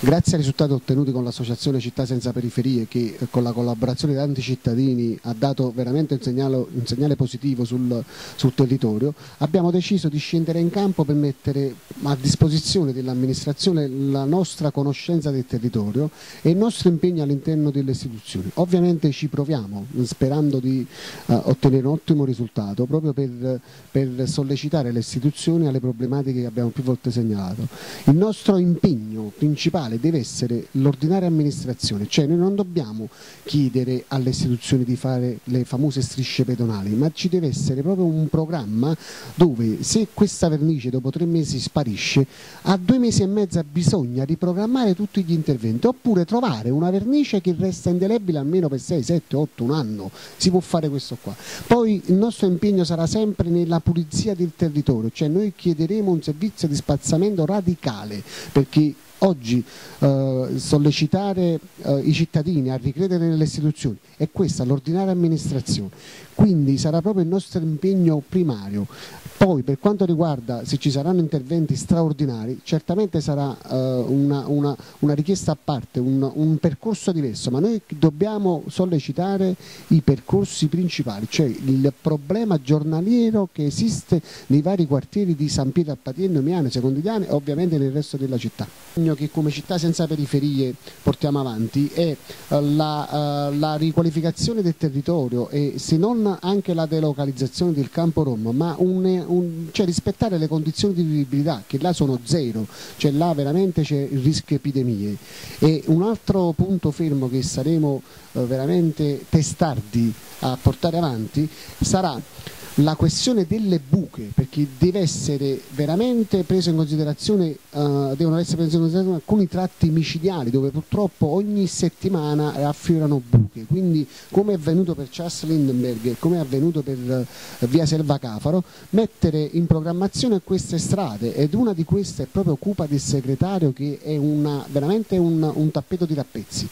Grazie ai risultati ottenuti con l'associazione Città Senza Periferie che eh, con la collaborazione di tanti cittadini ha dato veramente un segnale, un segnale positivo sul, sul, territorio, abbiamo deciso di scendere in campo per mettere a disposizione dell'amministrazione la nostra conoscenza del territorio e il nostro impegno all'interno delle istituzioni. Ovviamente ci proviamo sperando di uh, ottenere un ottimo risultato proprio per, per sollecitare le istituzioni alle problematiche che abbiamo più volte segnalato. Il nostro impegno principale principale deve essere l'ordinaria amministrazione, cioè noi non dobbiamo chiedere alle istituzioni di fare le famose strisce pedonali, ma ci deve essere proprio un programma dove se questa vernice dopo tre mesi sparisce, a due mesi e mezzo bisogna riprogrammare tutti gli interventi, oppure trovare una vernice che resta indelebile almeno per 6, 7, 8, un anno, si può fare questo qua. Poi il nostro impegno sarà sempre nella pulizia del territorio, cioè noi chiederemo un servizio di spazzamento radicale perché oggi eh, sollecitare eh, i cittadini a ricredere nelle istituzioni è questa l'ordinaria amministrazione, quindi sarà proprio il nostro impegno primario. Poi per quanto riguarda se ci saranno interventi straordinari, certamente sarà eh, una, una, una, richiesta a parte, un, un, percorso diverso, ma noi dobbiamo sollecitare i percorsi principali, cioè il problema giornaliero che esiste nei vari quartieri di San Pietro al Patieno, Miano, Secondigliano e ovviamente nel resto della città. Il che come città senza periferie portiamo avanti è eh, la, uh, la riqualificazione del territorio e se non anche la delocalizzazione del campo Rom, ma un, un, cioè rispettare le condizioni di vivibilità che là sono zero, cioè là veramente c'è il rischio epidemie. E un altro punto fermo che saremo eh, veramente testardi a portare avanti sarà la questione delle buche, perché deve essere veramente preso in considerazione, uh, devono essere presi in considerazione alcuni tratti micidiali dove purtroppo ogni settimana affiorano buche, quindi come è avvenuto per Charles Lindenberg e come è avvenuto per uh, via Selva Cafaro, mettere in programmazione queste strade ed una di queste è proprio Cupa del segretario che è una, veramente un, un tappeto di rappezzi.